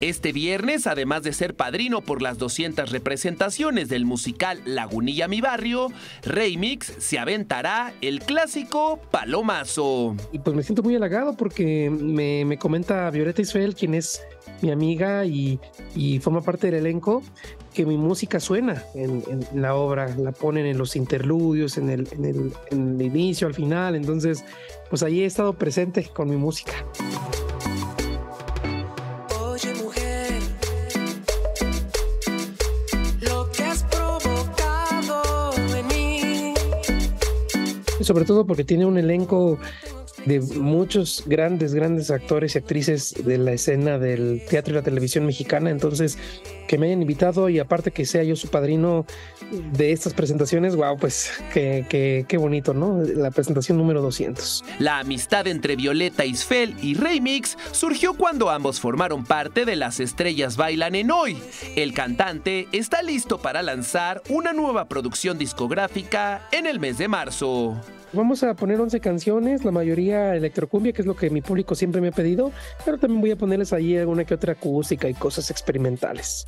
Este viernes, además de ser padrino por las 200 representaciones del musical Lagunilla Mi Barrio, Remix se aventará el clásico Palomazo. Y pues me siento muy halagado porque me, comenta Violeta Isfel, quien es mi amiga y, forma parte del elenco, que mi música suena en, la obra, la ponen en los interludios, en el, en el inicio, al final, entonces pues ahí he estado presente con mi música. Sobre todo porque tiene un elenco de muchos grandes, grandes actores y actrices de la escena del teatro y la televisión mexicana. Entonces, que me hayan invitado y aparte que sea yo su padrino de estas presentaciones, wow, pues qué, qué, bonito, ¿no? La presentación número 200. La amistad entre Violeta Isfel y Remix surgió cuando ambos formaron parte de Las Estrellas Bailan en Hoy. El cantante está listo para lanzar una nueva producción discográfica en el mes de marzo. Vamos a poner 11 canciones, la mayoría electrocumbia, que es lo que mi público siempre me ha pedido, pero también voy a ponerles ahí alguna que otra acústica y cosas experimentales.